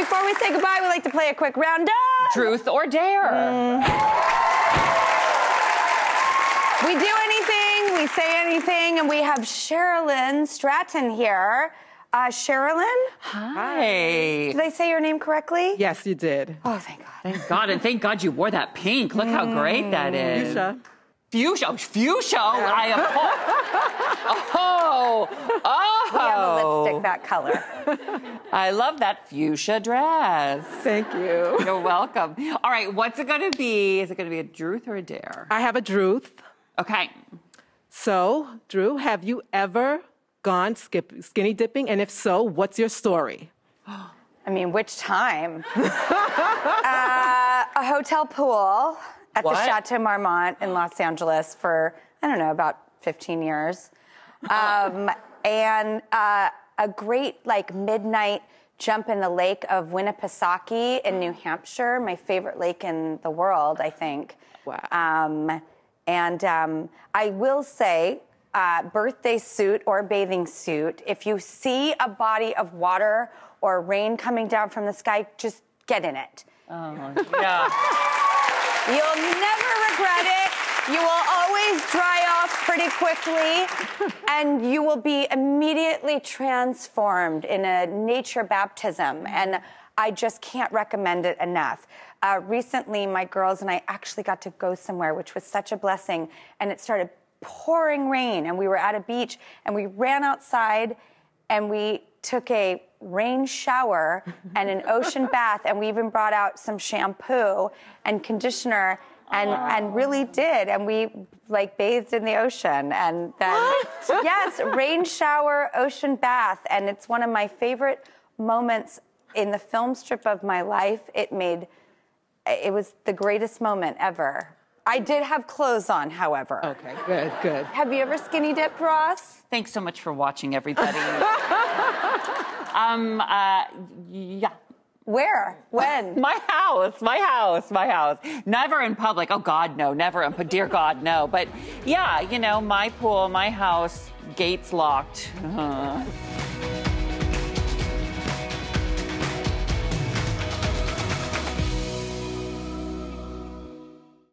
before we say goodbye, we like to play a quick round of Truth or dare? We do anything, we say anything, and we have Sherilyn Stratton here. Uh, Sherilyn, Hi. did I say your name correctly? Yes, you did. Oh, thank God. Thank God, and thank God you wore that pink. Look how great that is. Fuchsia. Fuchsia. Oh, fuchsia. I am. Oh. Oh. We have a lipstick that color. I love that fuchsia dress. Thank you. You're welcome. All right, what's it going to be? Is it going to be a truth or a dare? I have a Drewth. Okay. So, Drew, have you ever gone skip, skinny dipping? And if so, what's your story? I mean, which time? uh, a hotel pool at What? the Chateau Marmont in Los Angeles for, I don't know, about 15 years. Um, and uh, a great, like, midnight jump in the lake of Winnipesaukee in New Hampshire, my favorite lake in the world, I think. Wow. Um, and um, I will say, uh, birthday suit or bathing suit, if you see a body of water or rain coming down from the sky, just get in it. Oh, yeah. You'll never regret it. You will always dry off pretty quickly, and you will be immediately transformed in a nature baptism. And I just can't recommend it enough. Uh, recently, my girls and I actually got to go somewhere, which was such a blessing, and it started pouring rain, and we were at a beach, and we ran outside, and we took a rain shower and an ocean bath, and we even brought out some shampoo and conditioner, and and really did, and we like bathed in the ocean, and then yes, rain shower, ocean bath, and it's one of my favorite moments in the film strip of my life. It made it was the greatest moment ever. I did have clothes on, however. Okay, good, good. Have you ever skinny dipped, Ross? Thanks so much for watching, everybody. um, uh, yeah. Where? When? My house, my house, my house. Never in public. Oh God, no. Never in. Dear God, no. But yeah, you know, my pool, my house, gates locked. Uh.